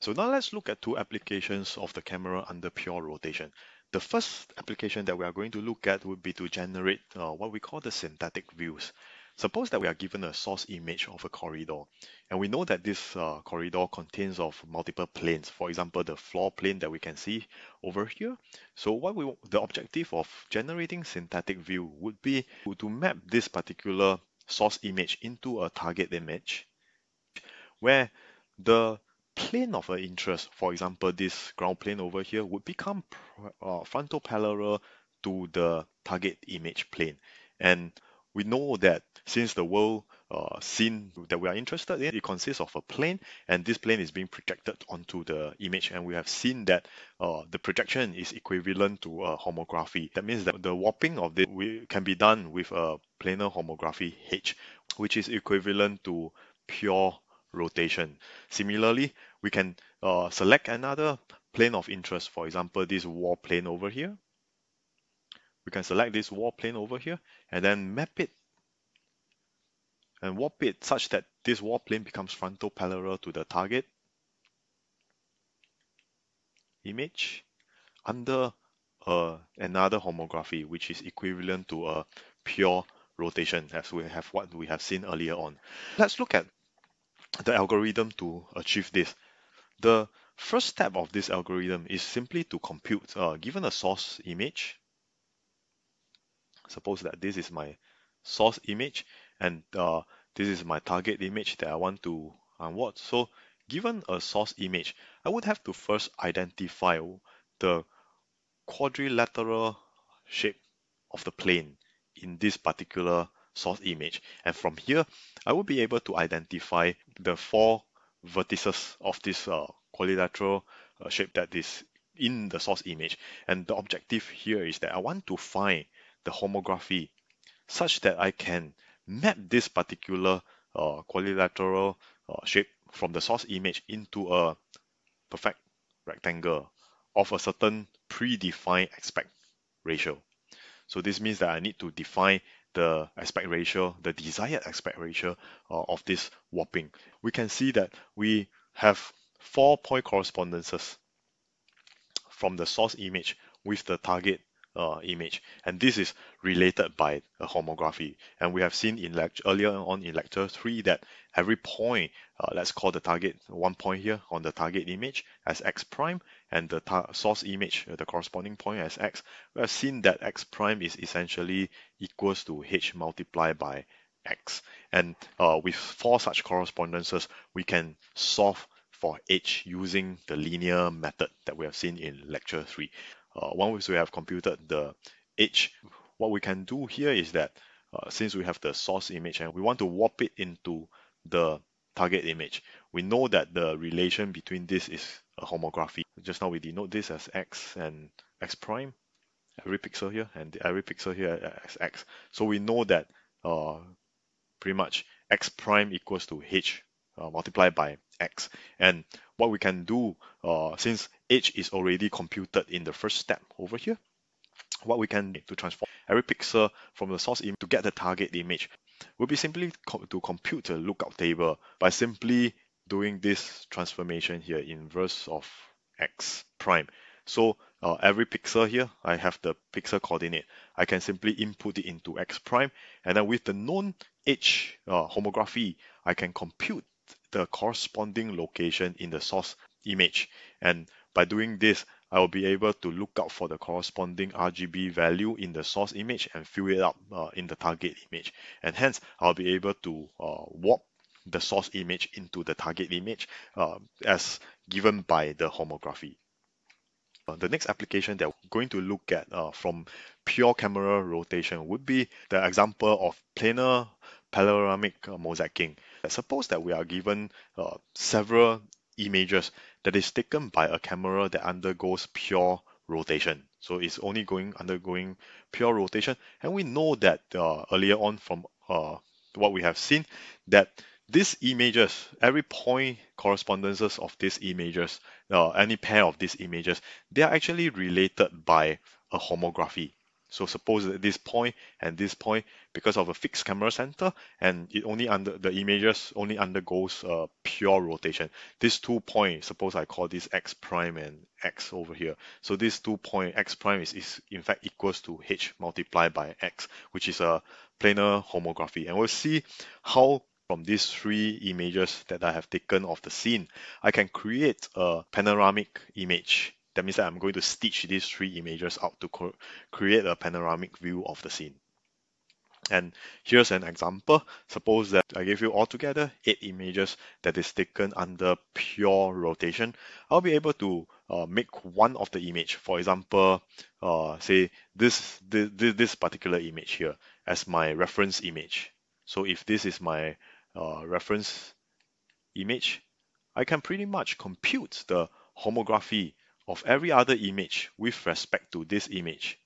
So now let's look at two applications of the camera under pure rotation. The first application that we are going to look at would be to generate uh, what we call the synthetic views. Suppose that we are given a source image of a corridor, and we know that this uh, corridor contains of multiple planes. For example, the floor plane that we can see over here. So what we the objective of generating synthetic view would be to map this particular source image into a target image, where the plane of interest, for example, this ground plane over here would become uh, frontal parallel to the target image plane. And we know that since the world uh, scene that we are interested in, it consists of a plane, and this plane is being projected onto the image, and we have seen that uh, the projection is equivalent to a homography. That means that the warping of this can be done with a planar homography H, which is equivalent to pure rotation. Similarly, we can uh, select another plane of interest, for example, this wall plane over here. We can select this wall plane over here and then map it and warp it such that this wall plane becomes frontal parallel to the target image under uh, another homography, which is equivalent to a pure rotation as we have what we have seen earlier on. Let's look at the algorithm to achieve this. The first step of this algorithm is simply to compute, uh, given a source image, suppose that this is my source image and uh, this is my target image that I want to unwarp. So given a source image, I would have to first identify the quadrilateral shape of the plane in this particular source image. And from here, I will be able to identify the four vertices of this uh, quadrilateral uh, shape that is in the source image. And the objective here is that I want to find the homography such that I can map this particular uh, quadrilateral uh, shape from the source image into a perfect rectangle of a certain predefined aspect ratio. So this means that I need to define the aspect ratio, the desired aspect ratio uh, of this warping. We can see that we have four point correspondences from the source image with the target uh, image. And this is related by a homography. And we have seen in lecture earlier on in lecture 3 that every point uh, let's call the target one point here on the target image as x prime and the source image uh, the corresponding point as x we have seen that x prime is essentially equals to h multiplied by x. And uh, with four such correspondences we can solve for h using the linear method that we have seen in lecture 3 uh, once we have computed the h, what we can do here is that uh, since we have the source image and we want to warp it into the target image, we know that the relation between this is a homography. Just now we denote this as x and x prime, every pixel here, and every pixel here as x. So we know that uh, pretty much x prime equals to h uh, multiplied by x. And what we can do, uh, since h is already computed in the first step over here, what we can do to transform every pixel from the source image to get the target image will be simply co to compute the lookup table by simply doing this transformation here, inverse of x prime. So uh, every pixel here, I have the pixel coordinate. I can simply input it into x prime, and then with the known h uh, homography, I can compute the corresponding location in the source image. And by doing this, I will be able to look out for the corresponding RGB value in the source image and fill it up uh, in the target image. And hence, I'll be able to uh, warp the source image into the target image uh, as given by the homography. Uh, the next application that we're going to look at uh, from pure camera rotation would be the example of planar panoramic uh, mosaicing. Suppose that we are given several images that is taken by a camera that undergoes pure rotation. So it's only going undergoing pure rotation, and we know that uh, earlier on from uh, what we have seen that these images, every point correspondences of these images, uh, any pair of these images, they are actually related by a homography. So suppose that this point and this point, because of a fixed camera center, and it only under the images only undergoes uh, pure rotation. These two points, suppose I call this x prime and x over here. So these two point x prime is, is in fact equals to h multiplied by x, which is a planar homography. And we'll see how from these three images that I have taken of the scene, I can create a panoramic image that means that I'm going to stitch these three images out to create a panoramic view of the scene. And here's an example. Suppose that I give you altogether eight images that is taken under pure rotation. I'll be able to uh, make one of the image, for example, uh, say this, this, this particular image here as my reference image. So if this is my uh, reference image, I can pretty much compute the homography of every other image with respect to this image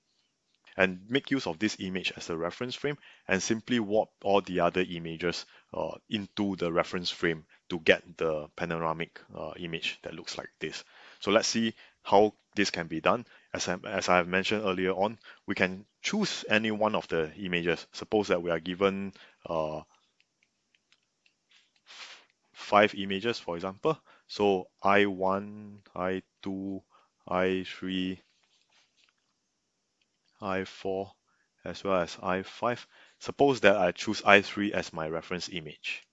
and make use of this image as a reference frame and simply warp all the other images uh, into the reference frame to get the panoramic uh, image that looks like this. So let's see how this can be done. As I, as I have mentioned earlier on, we can choose any one of the images. Suppose that we are given uh, five images, for example. So I1, I2, I3, I4, as well as I5. Suppose that I choose I3 as my reference image.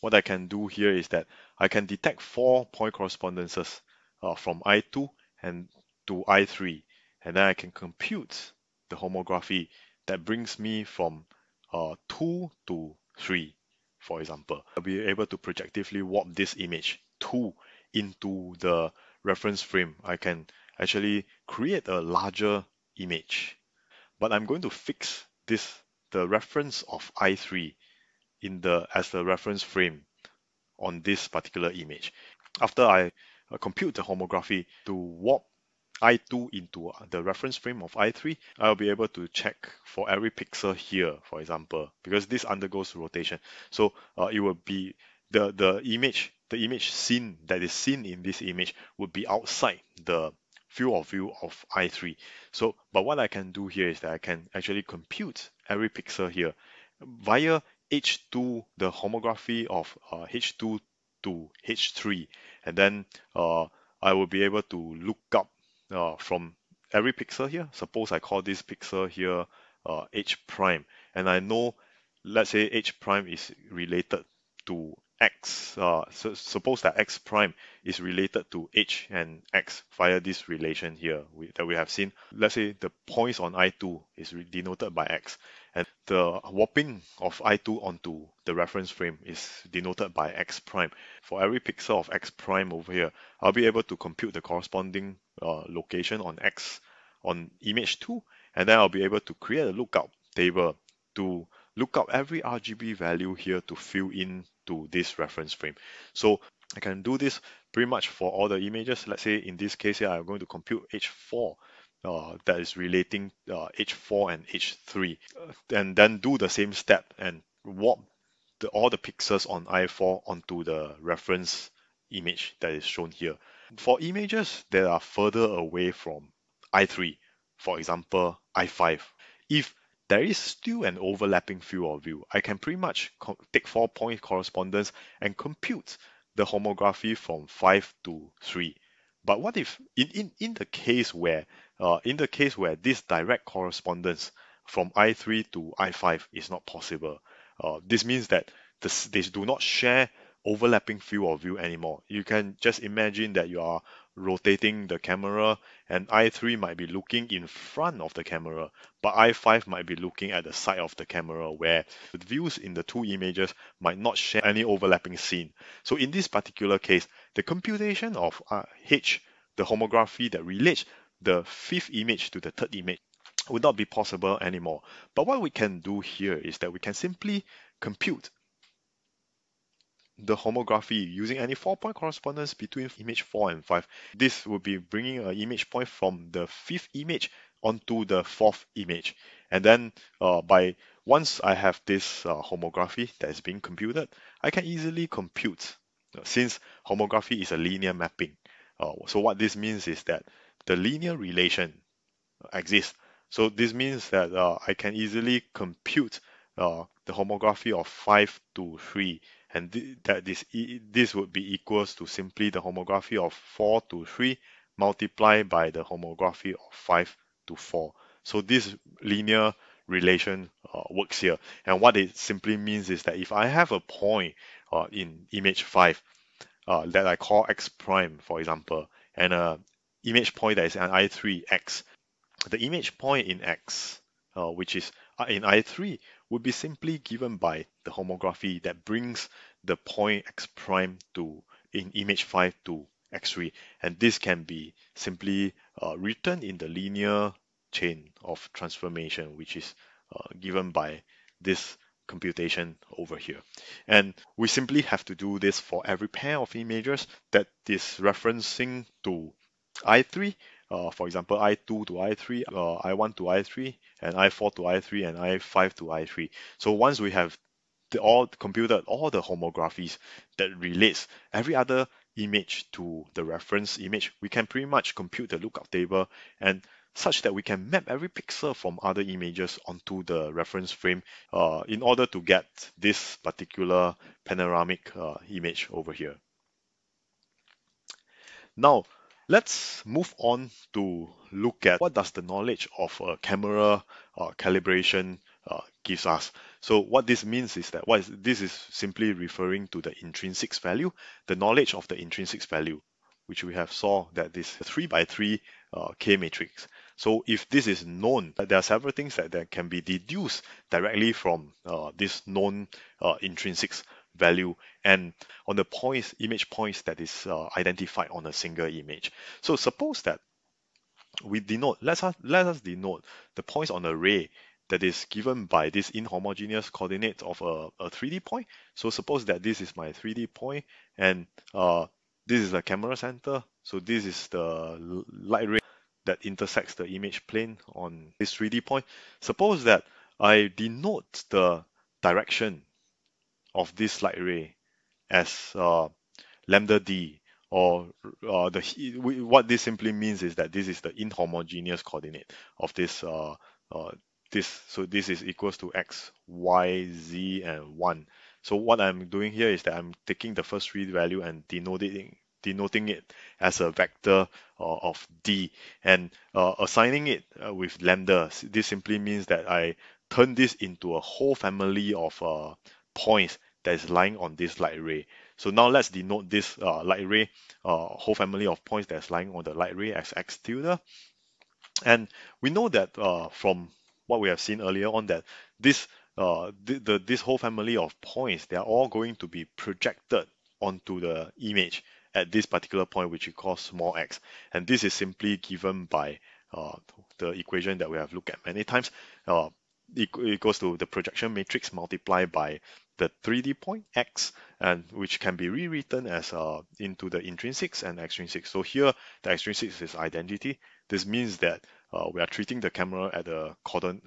What I can do here is that I can detect four point correspondences uh, from I2 and to I3, and then I can compute the homography that brings me from uh, 2 to 3, for example. I'll be able to projectively warp this image 2 into the reference frame, I can actually create a larger image. But I'm going to fix this, the reference of I3 in the as the reference frame on this particular image. After I uh, compute the homography to warp I2 into the reference frame of I3, I'll be able to check for every pixel here, for example, because this undergoes rotation. So uh, it will be the, the image the image seen that is seen in this image would be outside the field of view of I3. So, but what I can do here is that I can actually compute every pixel here via H2, the homography of uh, H2 to H3, and then uh, I will be able to look up uh, from every pixel here. Suppose I call this pixel here uh, H prime, and I know, let's say H prime is related to x, uh, so suppose that x prime is related to h and x via this relation here we, that we have seen. Let's say the points on I2 is denoted by x, and the warping of I2 onto the reference frame is denoted by x prime. For every pixel of x prime over here, I'll be able to compute the corresponding uh, location on x on image 2, and then I'll be able to create a lookup table to look up every RGB value here to fill in to this reference frame. So I can do this pretty much for all the images. Let's say in this case here, I'm going to compute H4 uh, that is relating uh, H4 and H3 uh, and then do the same step and warp the, all the pixels on I4 onto the reference image that is shown here. For images that are further away from I3, for example, I5, if there is still an overlapping field of view. I can pretty much take four point correspondence and compute the homography from 5 to 3. But what if in, in, in the case where uh, in the case where this direct correspondence from I3 to I5 is not possible? Uh, this means that the, they do not share overlapping field of view anymore. You can just imagine that you are rotating the camera and i3 might be looking in front of the camera but i5 might be looking at the side of the camera where the views in the two images might not share any overlapping scene. So in this particular case the computation of uh, h the homography that relates the fifth image to the third image would not be possible anymore. But what we can do here is that we can simply compute the homography using any four point correspondence between image 4 and 5. This will be bringing an image point from the fifth image onto the fourth image. And then uh, by once I have this uh, homography that is being computed, I can easily compute uh, since homography is a linear mapping. Uh, so what this means is that the linear relation exists. So this means that uh, I can easily compute uh, the homography of 5 to 3 and th that this this would be equals to simply the homography of 4 to 3 multiplied by the homography of 5 to 4. So this linear relation uh, works here. And what it simply means is that if I have a point uh, in image 5 uh, that I call x prime, for example, and a image point that is an I3 x, the image point in x, uh, which is uh, in I3, would be simply given by the homography that brings the point x prime to in image 5 to x3 and this can be simply uh, written in the linear chain of transformation which is uh, given by this computation over here. And we simply have to do this for every pair of images that is referencing to i3 uh, for example i2 to i3 uh, i1 to i3 and i4 to i3 and i5 to i3 so once we have the, all computed all the homographies that relates every other image to the reference image we can pretty much compute the lookup table and such that we can map every pixel from other images onto the reference frame uh, in order to get this particular panoramic uh, image over here. Now, let's move on to look at what does the knowledge of a camera uh, calibration uh, gives us. So what this means is that what is, this is simply referring to the intrinsic value, the knowledge of the intrinsic value, which we have saw that this 3 by 3 uh, K matrix. So if this is known, there are several things that, that can be deduced directly from uh, this known uh, intrinsic value and on the points, image points that is uh, identified on a single image. So suppose that we denote, let us, let us denote the points on the array that is given by this inhomogeneous coordinate of a, a 3D point. So suppose that this is my 3D point and uh, this is the camera center. So this is the light ray that intersects the image plane on this 3D point. Suppose that I denote the direction of this light ray as uh, lambda d or uh, the what this simply means is that this is the inhomogeneous coordinate of this uh, uh, this so this is equals to x y z and 1 so what i'm doing here is that i'm taking the first three value and denoting denoting it as a vector uh, of d and uh, assigning it uh, with lambda. This simply means that I turn this into a whole family of points that is lying on this light ray so now let's denote this uh, light ray uh, whole family of points that's lying on the light ray as x tilde and we know that from what we have seen earlier on that this uh, the, this whole family of points, they are all going to be projected onto the image at this particular point, which we call small x. And this is simply given by uh, the equation that we have looked at many times. Uh, equals to the projection matrix multiplied by the 3D point x, and which can be rewritten as uh, into the intrinsics and extrinsics. So here, the extrinsics is identity. This means that uh, we are treating the camera at a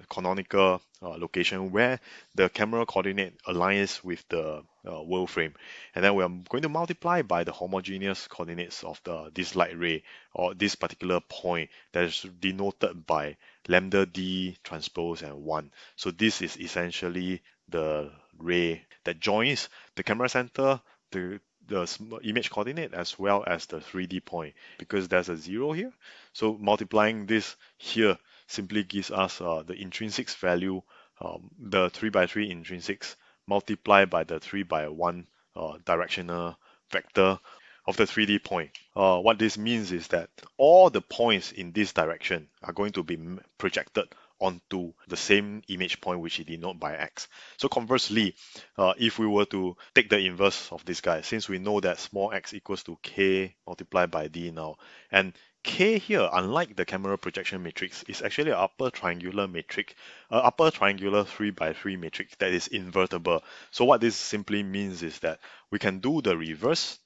canonical uh, location where the camera coordinate aligns with the uh, world frame. And then we are going to multiply by the homogeneous coordinates of the this light ray or this particular point that is denoted by lambda d transpose and 1. So this is essentially the ray that joins the camera center, the the image coordinate as well as the 3D point because there's a zero here. So multiplying this here simply gives us uh, the intrinsic value, um, the 3 by 3 intrinsics multiplied by the 3 by 1 uh, directional vector of the 3D point. Uh, what this means is that all the points in this direction are going to be projected onto the same image point which is denoted by x. So conversely, uh, if we were to take the inverse of this guy, since we know that small x equals to k multiplied by d now, and k here, unlike the camera projection matrix, is actually an upper triangular matrix, uh, upper triangular 3 by 3 matrix that is invertible. So what this simply means is that we can do the reverse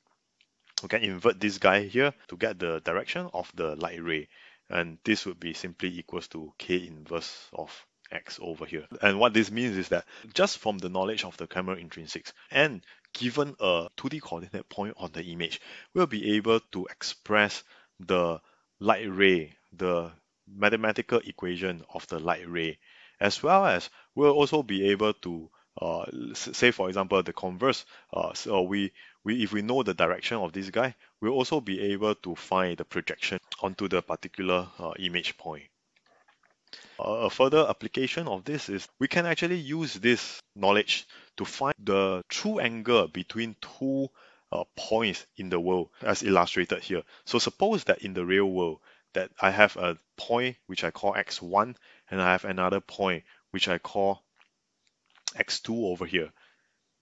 we can invert this guy here to get the direction of the light ray and this would be simply equals to k inverse of x over here. And what this means is that just from the knowledge of the camera intrinsics and given a 2D coordinate point on the image, we'll be able to express the light ray, the mathematical equation of the light ray, as well as we'll also be able to say for example the converse uh, so we we if we know the direction of this guy we'll also be able to find the projection onto the particular uh, image point a further application of this is we can actually use this knowledge to find the true angle between two uh, points in the world as illustrated here. So suppose that in the real world that I have a point which I call x1 and I have another point which I call x2 over here.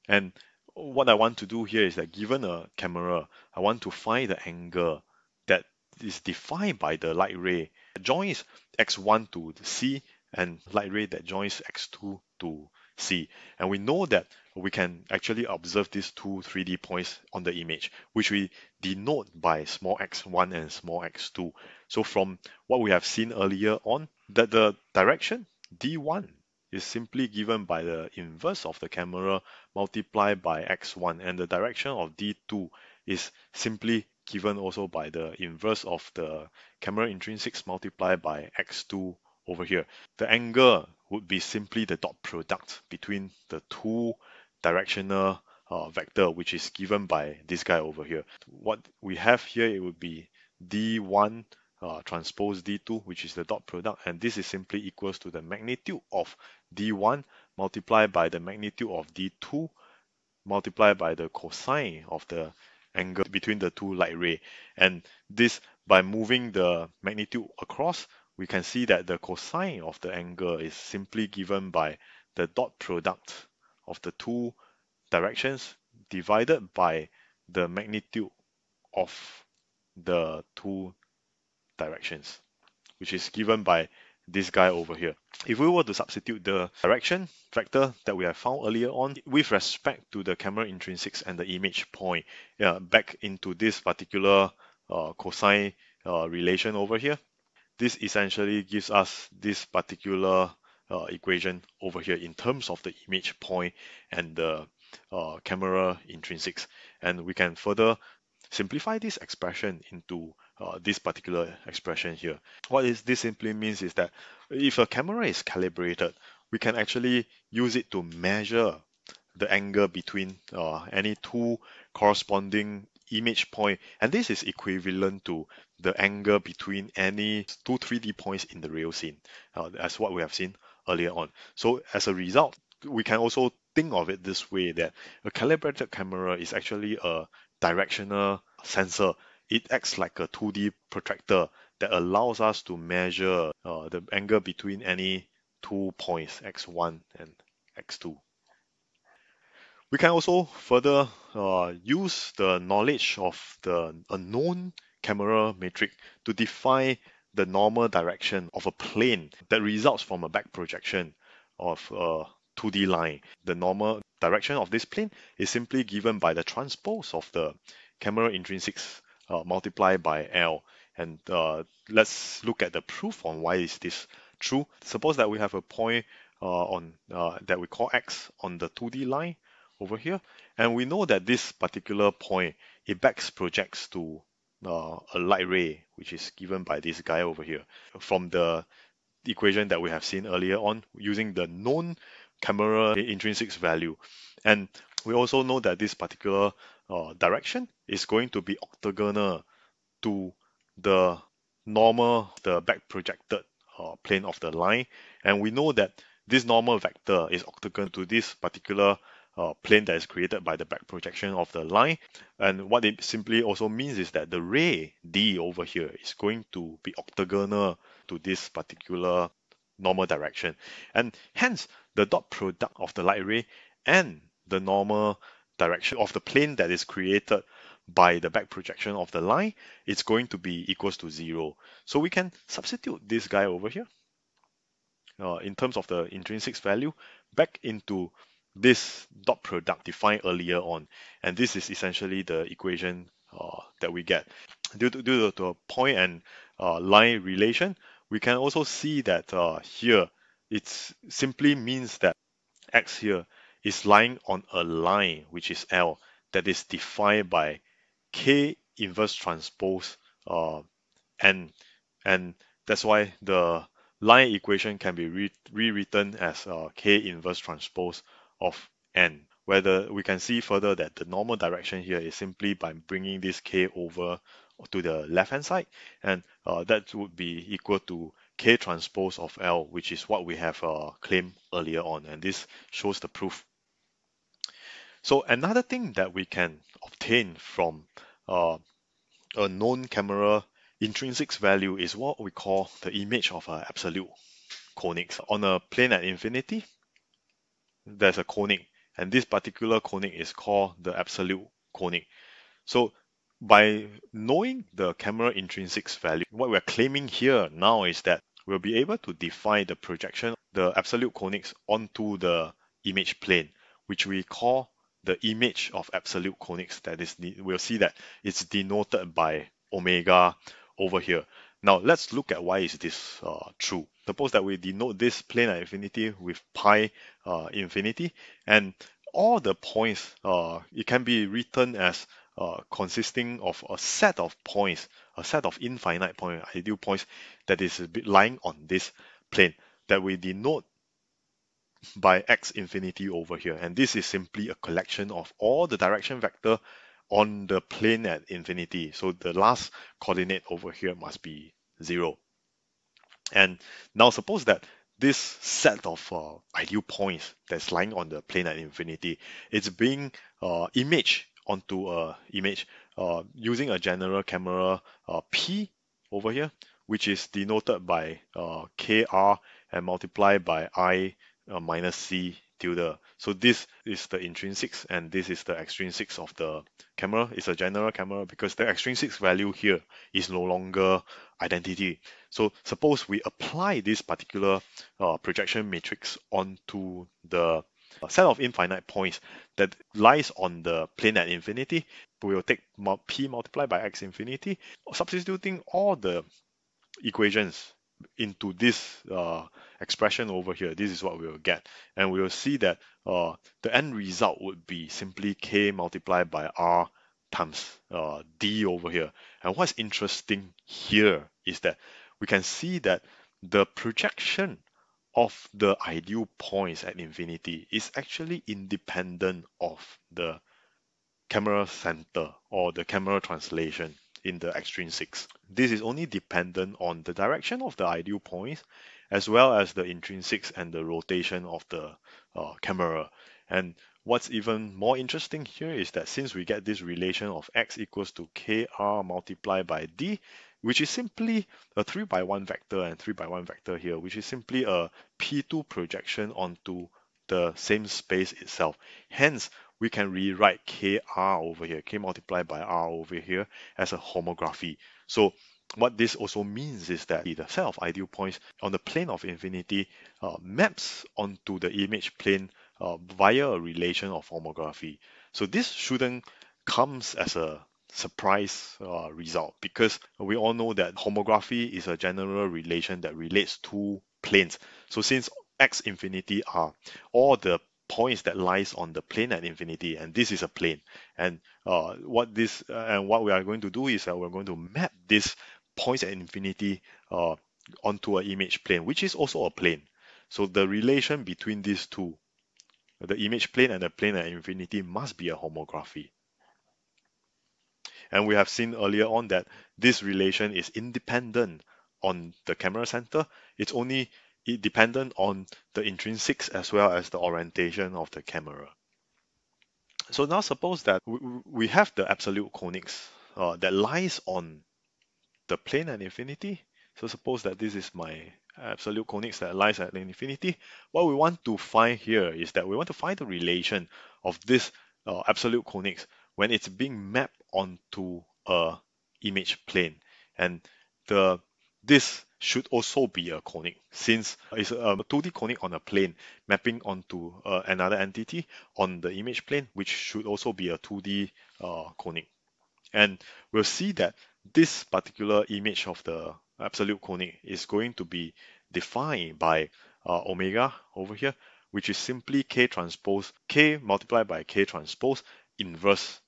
And what I want to do here is that given a camera, I want to find the angle that is defined by the light ray that joins x1 to C and light ray that joins x2 to C. And we know that we can actually observe these two 3D points on the image, which we denote by small x1 and small x2. So from what we have seen earlier on, that the direction D1 is simply given by the inverse of the camera multiplied by x1 and the direction of D2 is simply given also by the inverse of the camera intrinsics multiplied by x2 over here. The angle would be simply the dot product between the two directional uh, vector which is given by this guy over here. What we have here it would be d1 uh, transpose d2 which is the dot product and this is simply equals to the magnitude of d1 multiplied by the magnitude of d2 multiplied by the cosine of the angle between the two light ray. And this by moving the magnitude across we can see that the cosine of the angle is simply given by the dot product of the two directions divided by the magnitude of the two directions which is given by this guy over here. If we were to substitute the direction vector that we have found earlier on with respect to the camera intrinsics and the image point yeah, back into this particular uh, cosine uh, relation over here, this essentially gives us this particular uh, equation over here in terms of the image point and the uh, camera intrinsics. And we can further simplify this expression into uh, this particular expression here. What is this simply means is that if a camera is calibrated, we can actually use it to measure the angle between uh, any two corresponding image points point and this is equivalent to the angle between any two 3D points in the real scene uh, as what we have seen earlier on. So as a result, we can also think of it this way that a calibrated camera is actually a directional sensor it acts like a 2D protractor that allows us to measure uh, the angle between any two points, x1 and x2. We can also further uh, use the knowledge of the unknown camera metric to define the normal direction of a plane that results from a back projection of a 2D line. The normal direction of this plane is simply given by the transpose of the camera intrinsics multiplied by L. And uh, let's look at the proof on why is this true. Suppose that we have a point uh, on uh, that we call X on the 2D line over here. And we know that this particular point, it backs projects to uh, a light ray, which is given by this guy over here from the equation that we have seen earlier on using the known camera intrinsic value. And we also know that this particular uh, direction is going to be orthogonal to the normal, the back projected uh, plane of the line. And we know that this normal vector is orthogonal to this particular uh, plane that is created by the back projection of the line. And what it simply also means is that the ray D over here is going to be orthogonal to this particular normal direction. And hence, the dot product of the light ray and the normal direction of the plane that is created by the back projection of the line, it's going to be equals to zero. So we can substitute this guy over here uh, in terms of the intrinsic value back into this dot product defined earlier on. And this is essentially the equation uh, that we get. Due to, due to a point and uh, line relation, we can also see that uh, here it simply means that x here is lying on a line which is L that is defined by K inverse transpose uh, N. and That's why the line equation can be re rewritten as uh, k inverse transpose of n. Whether we can see further that the normal direction here is simply by bringing this k over to the left hand side and uh, that would be equal to k transpose of L which is what we have uh, claimed earlier on and this shows the proof. So another thing that we can obtain from uh, a known camera intrinsic value is what we call the image of an absolute conics. On a plane at infinity, there's a conic and this particular conic is called the absolute conic. So by knowing the camera intrinsic value, what we're claiming here now is that we'll be able to define the projection, the absolute conics onto the image plane, which we call the image of absolute conics. That is, we'll see that it's denoted by omega over here. Now let's look at why is this uh, true. Suppose that we denote this plane at infinity with pi uh, infinity and all the points, uh, it can be written as uh, consisting of a set of points, a set of infinite point, ideal points that is lying on this plane that we denote by x infinity over here. And this is simply a collection of all the direction vector on the plane at infinity. So the last coordinate over here must be zero. And now suppose that this set of uh, ideal points that's lying on the plane at infinity, it's being uh, imaged onto a image uh, using a general camera uh, P over here, which is denoted by uh, KR and multiplied by I uh, minus C tilde. So this is the intrinsics and this is the extrinsics of the camera. It's a general camera because the extrinsics value here is no longer identity. So suppose we apply this particular uh, projection matrix onto the set of infinite points that lies on the plane at infinity. We will take p multiplied by x infinity, substituting all the equations into this uh, expression over here, this is what we will get. And we will see that uh, the end result would be simply k multiplied by r times uh, d over here. And what's interesting here is that we can see that the projection of the ideal points at infinity is actually independent of the camera center or the camera translation in the extrinsics. This is only dependent on the direction of the ideal points as well as the intrinsics and the rotation of the uh, camera. And what's even more interesting here is that since we get this relation of x equals to kr multiplied by d, which is simply a 3 by 1 vector and 3 by 1 vector here, which is simply a p2 projection onto the same space itself. Hence, we can rewrite kr over here, k multiplied by r over here as a homography. So what this also means is that the set of ideal points on the plane of infinity uh, maps onto the image plane uh, via a relation of homography. So this shouldn't comes as a surprise uh, result because we all know that homography is a general relation that relates to planes. So since x infinity are all the points that lies on the plane at infinity and this is a plane. And uh, what this uh, and what we are going to do is that we're going to map these points at infinity uh, onto an image plane which is also a plane. So the relation between these two the image plane and the plane at infinity must be a homography. And we have seen earlier on that this relation is independent on the camera center. It's only dependent on the intrinsics as well as the orientation of the camera. So now suppose that we have the absolute conics uh, that lies on the plane at infinity. So suppose that this is my absolute conics that lies at infinity. What we want to find here is that we want to find the relation of this uh, absolute conics when it's being mapped onto a image plane and the this should also be a conic since it's a 2D conic on a plane mapping onto uh, another entity on the image plane which should also be a 2D uh, conic and we'll see that this particular image of the absolute conic is going to be defined by uh, omega over here which is simply k transpose k multiplied by k transpose inverse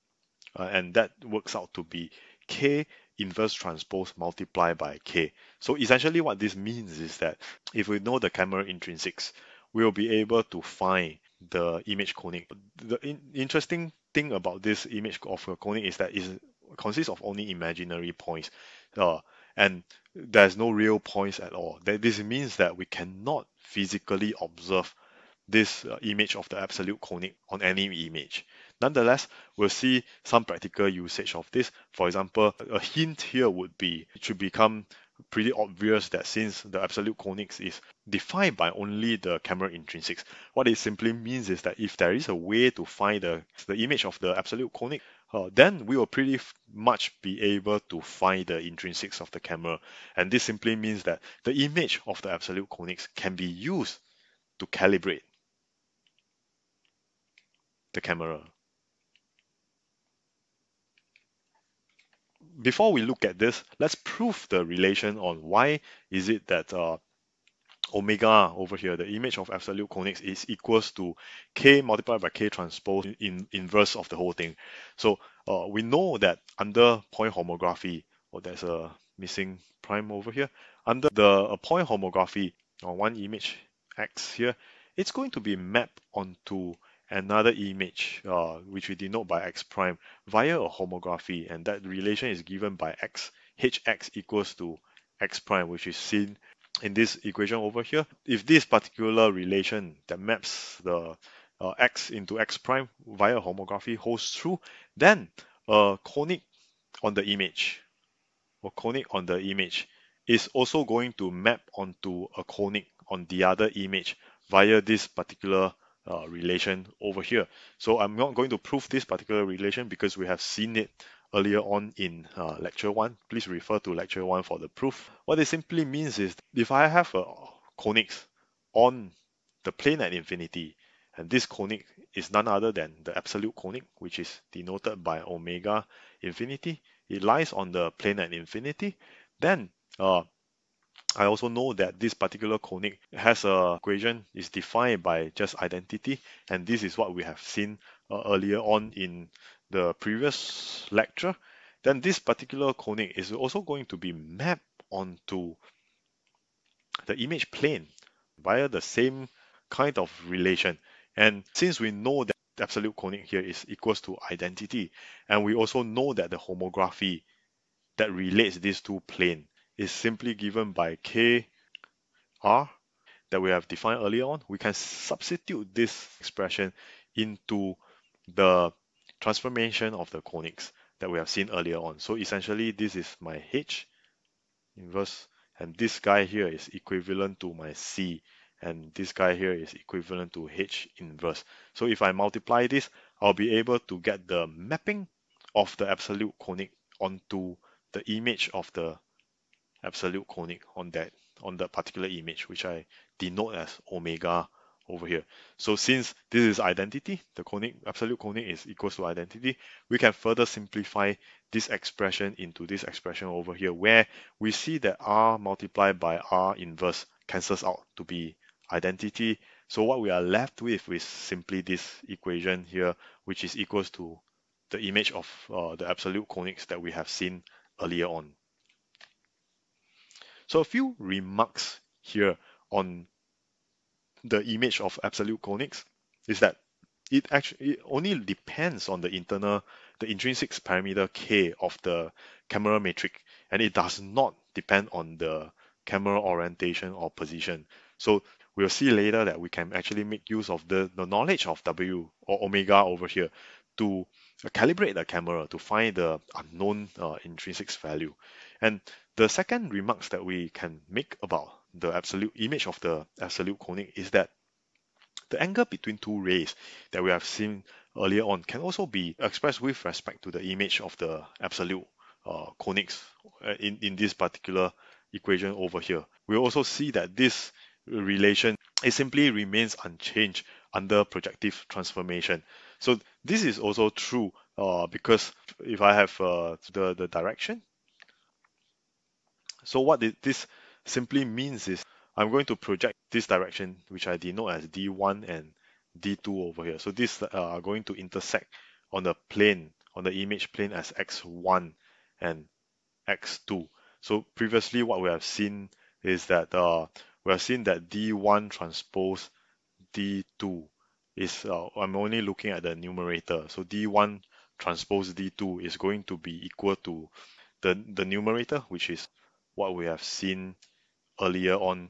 uh, and that works out to be k inverse transpose multiplied by k. So essentially what this means is that if we know the camera intrinsics, we'll be able to find the image conic. The in interesting thing about this image of a conic is that it consists of only imaginary points. Uh, and there's no real points at all. That this means that we cannot physically observe this uh, image of the absolute conic on any image. Nonetheless, we'll see some practical usage of this. For example, a hint here would be it should become pretty obvious that since the absolute conics is defined by only the camera intrinsics, what it simply means is that if there is a way to find the, the image of the absolute conic, uh, then we will pretty much be able to find the intrinsics of the camera. And this simply means that the image of the absolute conics can be used to calibrate the camera. Before we look at this, let's prove the relation on why is it that uh, omega over here, the image of absolute conics is equals to k multiplied by k transpose in inverse of the whole thing. So uh, we know that under point homography, or oh, there's a missing prime over here, under the point homography on one image x here, it's going to be mapped onto another image, uh, which we denote by x prime via a homography, and that relation is given by x, hx equals to x prime, which is seen in this equation over here, if this particular relation that maps the uh, x into x prime via homography holds true, then a conic on the image or conic on the image is also going to map onto a conic on the other image via this particular uh, relation over here. So I'm not going to prove this particular relation because we have seen it earlier on in uh, lecture 1. Please refer to lecture 1 for the proof. What it simply means is if I have a conics on the plane at infinity, and this conic is none other than the absolute conic, which is denoted by omega infinity. It lies on the plane at infinity. Then uh, I also know that this particular conic has a equation is defined by just identity, and this is what we have seen uh, earlier on in the previous lecture, then this particular conic is also going to be mapped onto the image plane via the same kind of relation. And since we know that the absolute conic here is equals to identity, and we also know that the homography that relates these two plane is simply given by k r that we have defined earlier on, we can substitute this expression into the transformation of the conics that we have seen earlier on. So essentially, this is my H inverse, and this guy here is equivalent to my C, and this guy here is equivalent to H inverse. So if I multiply this, I'll be able to get the mapping of the absolute conic onto the image of the absolute conic on that on that particular image, which I denote as omega over here. So since this is identity, the conic, absolute conic is equals to identity, we can further simplify this expression into this expression over here, where we see that R multiplied by R inverse cancels out to be identity. So what we are left with is simply this equation here, which is equals to the image of uh, the absolute conics that we have seen earlier on. So a few remarks here on the image of absolute conics is that it actually it only depends on the internal the intrinsic parameter k of the camera matrix and it does not depend on the camera orientation or position. So we'll see later that we can actually make use of the, the knowledge of w or omega over here to calibrate the camera to find the unknown uh, intrinsic value and the second remarks that we can make about the absolute image of the absolute conic is that the angle between two rays that we have seen earlier on can also be expressed with respect to the image of the absolute uh, conics uh, in, in this particular equation over here. We also see that this relation it simply remains unchanged under projective transformation. So this is also true uh, because if I have uh, the, the direction, so what this simply means is I'm going to project this direction, which I denote as D1 and D2 over here. So these uh, are going to intersect on the plane, on the image plane as X1. and x2. So previously what we have seen is that uh, we have seen that d1 transpose d2 is, uh, I'm only looking at the numerator. So d1 transpose d2 is going to be equal to the, the numerator, which is what we have seen earlier on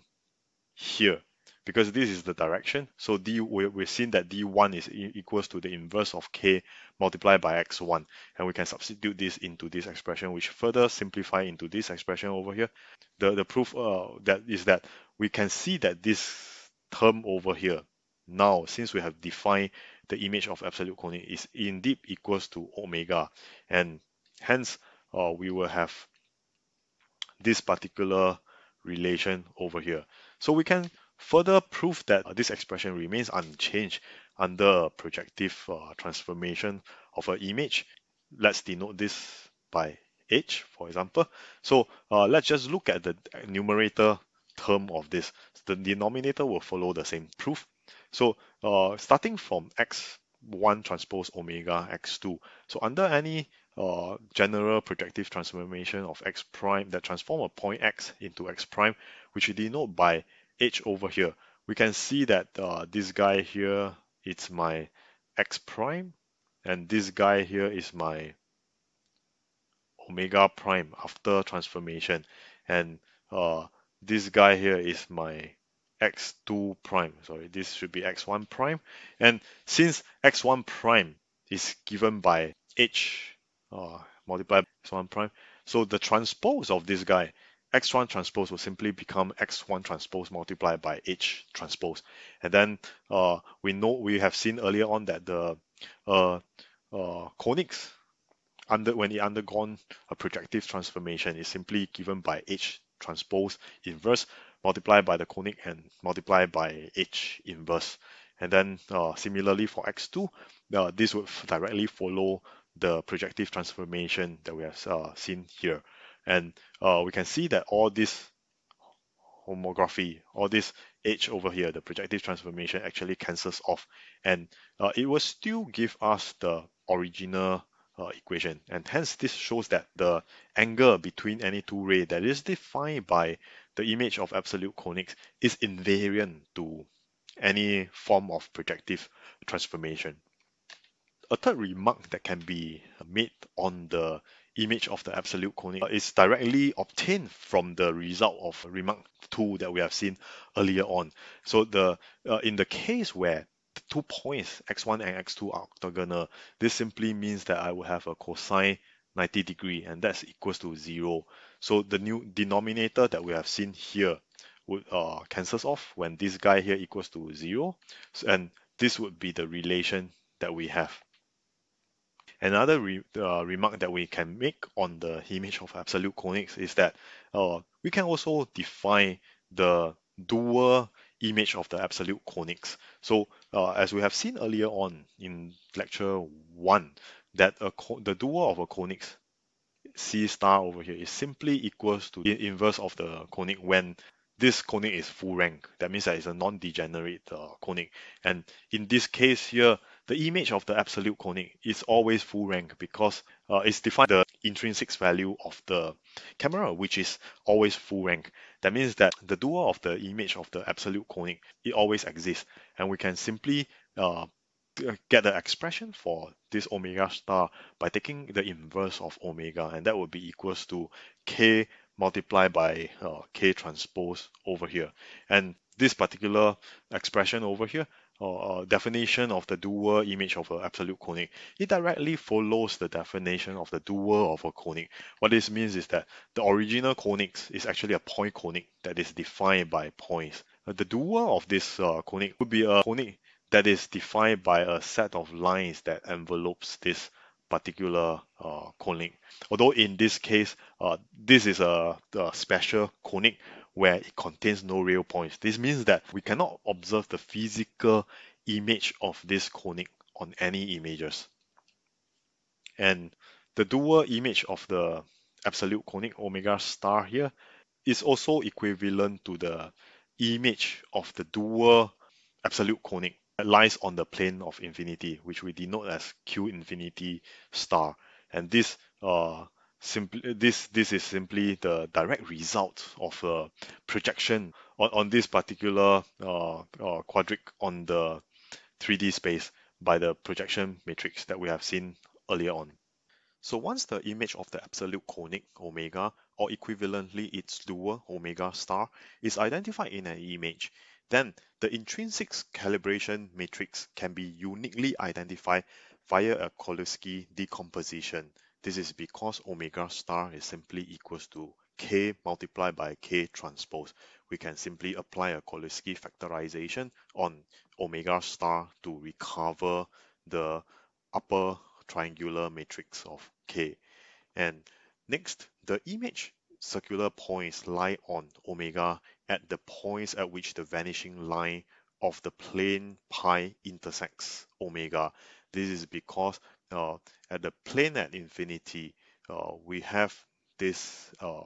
here because this is the direction. So d we, we've seen that d1 is equals to the inverse of k multiplied by x1 and we can substitute this into this expression which further simplify into this expression over here. The, the proof uh, that is that we can see that this term over here now since we have defined the image of absolute conic is indeed equals to omega and hence uh, we will have this particular relation over here. So we can further prove that uh, this expression remains unchanged under projective uh, transformation of an image. Let's denote this by h, for example. So uh, let's just look at the numerator term of this. The denominator will follow the same proof. So uh, starting from x1 transpose omega x2. So under any general projective transformation of x prime that transform a point x into x prime, which we denote by h over here, we can see that uh, this guy here it's my x prime and this guy here is my omega prime after transformation. And uh, this guy here is my x2 prime. Sorry this should be x1 prime. And since x1 prime is given by h uh, multiplied by x1 prime so the transpose of this guy x1 transpose will simply become x1 transpose multiplied by h transpose. And then uh, we know we have seen earlier on that the uh, uh, conics under when it undergone a projective transformation is simply given by h transpose inverse multiplied by the conic and multiplied by h inverse. And then uh, similarly for x2, uh, this would directly follow the projective transformation that we have uh, seen here. And uh, we can see that all this homography, all this h over here, the projective transformation actually cancels off. And uh, it will still give us the original uh, equation. And hence this shows that the angle between any two rays that is defined by the image of absolute conics is invariant to any form of projective transformation. A third remark that can be made on the image of the absolute conic is directly obtained from the result of remark 2 that we have seen earlier on. So the uh, in the case where the two points x1 and x2 are orthogonal, this simply means that I will have a cosine 90 degree and that's equals to 0. So the new denominator that we have seen here would uh, cancels off when this guy here equals to 0 and this would be the relation that we have. Another re, uh, remark that we can make on the image of absolute conics is that uh, we can also define the dual image of the absolute conics. So uh, as we have seen earlier on in lecture 1, that the dual of a conics C star over here is simply equals to the inverse of the conic when this conic is full rank. That means that it's a non-degenerate uh, conic. And in this case here, the image of the absolute conic is always full rank because uh, it's defined the intrinsic value of the camera, which is always full rank. That means that the dual of the image of the absolute conic, it always exists. And we can simply uh, get the expression for this omega star by taking the inverse of omega, and that would be equals to k multiplied by uh, k transpose over here. And this particular expression over here or, definition of the dual image of an absolute conic, it directly follows the definition of the dual of a conic. What this means is that the original conics is actually a point conic that is defined by points. Uh, the dual of this uh, conic would be a conic that is defined by a set of lines that envelopes this particular uh, conic. Although in this case, uh, this is a, a special conic where it contains no real points. This means that we cannot observe the physical image of this conic on any images. And the dual image of the absolute conic omega star here is also equivalent to the image of the dual absolute conic that lies on the plane of infinity, which we denote as Q infinity star. And this uh, simply this this is simply the direct result of a projection on, on this particular uh, uh, quadric on the 3D space by the projection matrix that we have seen earlier on. So once the image of the absolute conic omega or equivalently its dual omega star is identified in an image, then the intrinsic calibration matrix can be uniquely identified via a Cholesky decomposition. This is because omega star is simply equals to k multiplied by k transpose. We can simply apply a Cholesky factorization on omega star to recover the upper triangular matrix of K. And next, the image circular points lie on omega at the points at which the vanishing line of the plane pi intersects omega. This is because uh, at the plane at infinity, uh, we have this uh,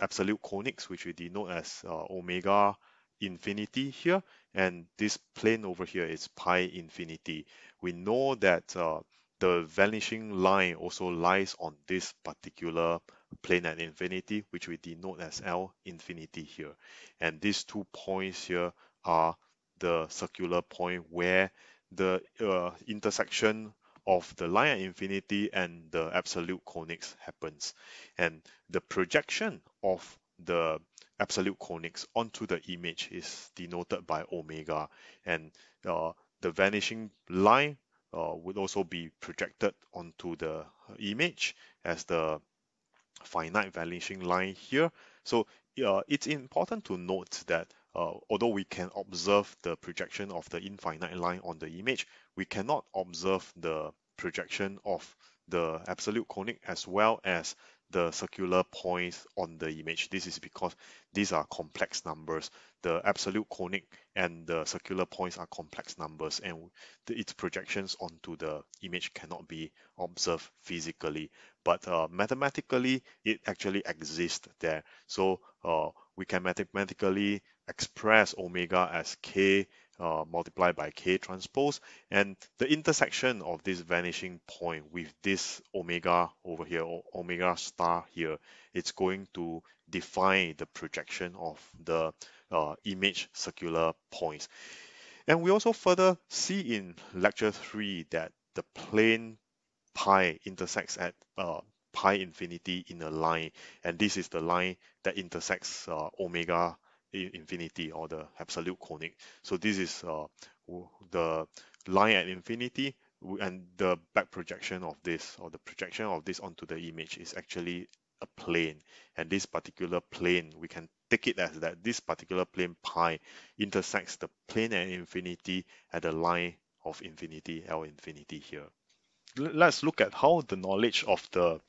absolute conics, which we denote as uh, omega infinity here, and this plane over here is pi infinity. We know that uh, the vanishing line also lies on this particular plane at infinity, which we denote as L infinity here. And these two points here are the circular point where the uh, intersection of the line at infinity and the absolute conics happens. And the projection of the absolute conics onto the image is denoted by omega and uh, the vanishing line uh, would also be projected onto the image as the finite vanishing line here. So uh, it's important to note that uh, although we can observe the projection of the infinite line on the image, we cannot observe the projection of the absolute conic as well as the circular points on the image. This is because these are complex numbers. The absolute conic and the circular points are complex numbers and the, its projections onto the image cannot be observed physically. But uh, mathematically, it actually exists there. So uh, we can mathematically express omega as k uh, multiplied by k transpose. And the intersection of this vanishing point with this omega over here or omega star here it's going to define the projection of the uh, image circular points. And we also further see in lecture 3 that the plane pi intersects at uh, pi infinity in a line and this is the line that intersects uh, omega infinity or the absolute conic. So this is uh, the line at infinity and the back projection of this or the projection of this onto the image is actually a plane and this particular plane we can take it as that this particular plane pi intersects the plane at infinity at the line of infinity L infinity here. Let's look at how the knowledge of the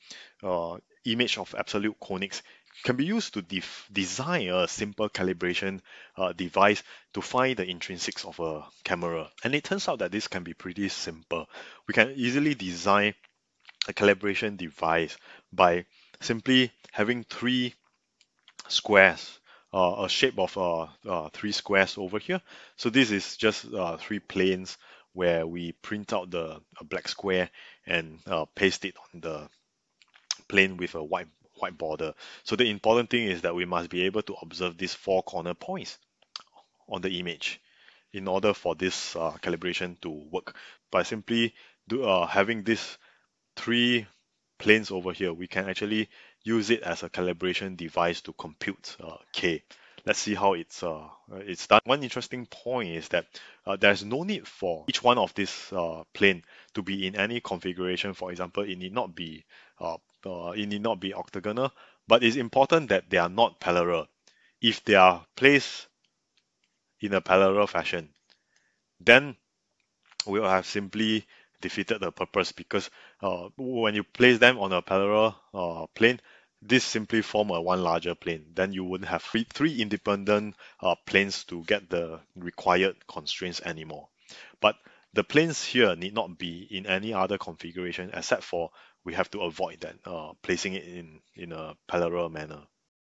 uh, image of absolute conics can be used to design a simple calibration uh, device to find the intrinsics of a camera. And it turns out that this can be pretty simple. We can easily design a calibration device by simply having three squares, uh, a shape of uh, uh three squares over here. So this is just uh, three planes where we print out the a black square and uh, paste it on the plane with a white white border. So the important thing is that we must be able to observe these four corner points on the image in order for this uh, calibration to work. By simply do, uh, having these three planes over here, we can actually use it as a calibration device to compute uh, K. Let's see how it's uh, it's done. One interesting point is that uh, there's no need for each one of this uh, plane to be in any configuration. For example, it need not be uh, uh, it need not be orthogonal, but it's important that they are not parallel. If they are placed in a parallel fashion, then we will have simply defeated the purpose because uh, when you place them on a parallel uh, plane, this simply form a one larger plane. Then you wouldn't have three, three independent uh, planes to get the required constraints anymore. But the planes here need not be in any other configuration except for we have to avoid that uh, placing it in in a parallel manner.